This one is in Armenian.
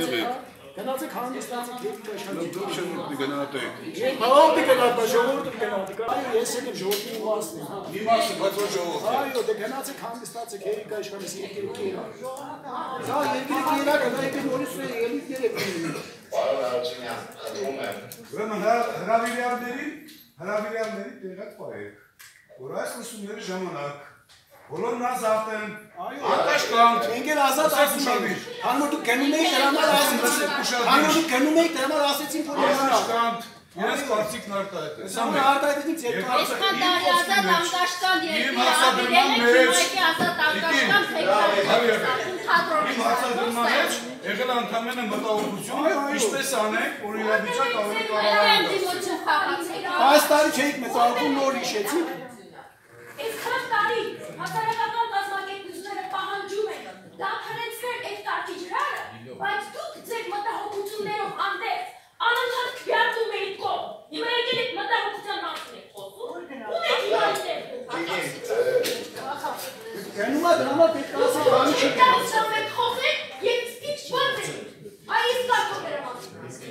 եղեք։ Գնացեք հանդիսացեք եկեք աշխատեք։ Դուք շնորհք գնահատեք։ Բաղորդի գնահատա, ժողովուրդը գնահատի։ Այո, ես եկեմ ժողովրդի իմաստն եմ։ Մի մասը բայց ոչ ժողովուրդ։ Այո, դե գնացեք հանդիսացեք եկեք աշխատես երկիրը կերա։ Դա երկիրը կերա կա, եկեք նորից ելույթներ եք ունենում։ Պարոն Արությունյան, ում եմ։ Ուրեմն հրա- հրավիրյալների հրավիրյալների տեղակ պահեք, որ այս լսումների ժամանակ բոլորն ազատ են, անկաշկանք, Ընկեր ազատ ասում եմ։ Հանմոտ դուք գնում եք դրա համար ասեցին։ Հանմոտ դուք գնում եք դրա համար ասեցին որ ես անկաշկանք, իրենց կարծիքն արտահայտեն։ Սա արտահայտեցինք երկու Այսքան տարի ազատ անկաշկան եք, մեջ- հիմա ազատ անկաշկան թատրոնի իմ հարցադրման մեջ եղել է ընդամենը մտահոգություն, ինչպես անենք, որ իրավիճակ ավելի դարձնել։ Այս տարի չէիք մտածում նոր հիշեցիք։ բայց դուք ձեր մտահոգություններով անդերձ անընդհատ քվյարկում եք կողմ։ Հիմա եկել եք մտահոգության մասին եք խոսում։ Ո՞ւմ եք իմանել։ Գնում է դրա համար պետք է ասեք բանի չի